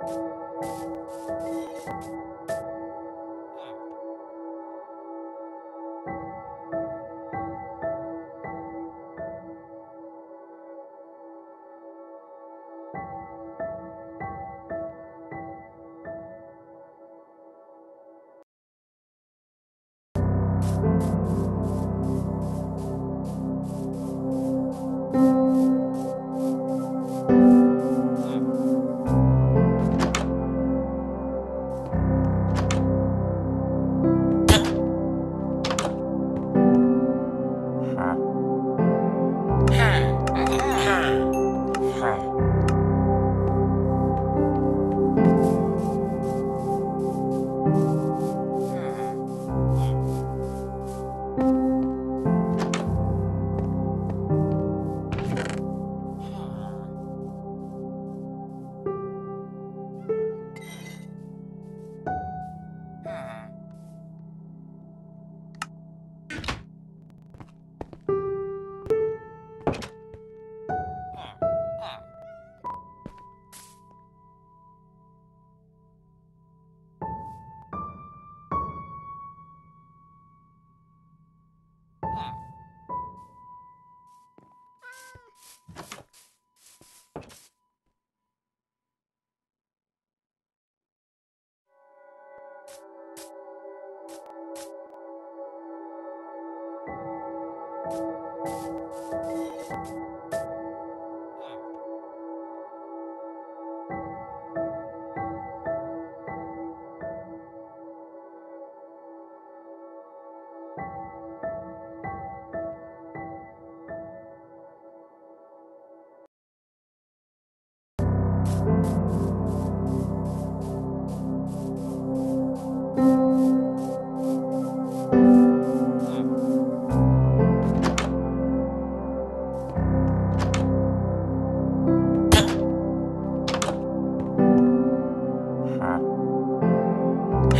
Thank you.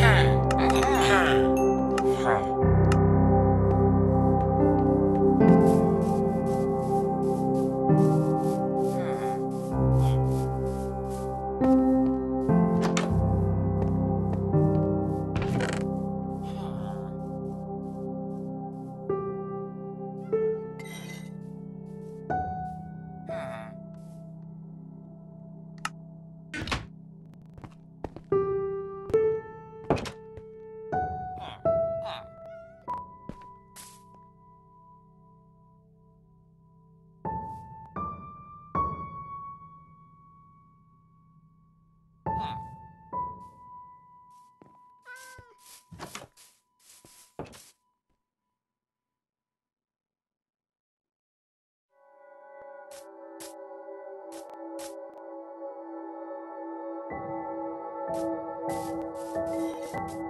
嗯好的「うん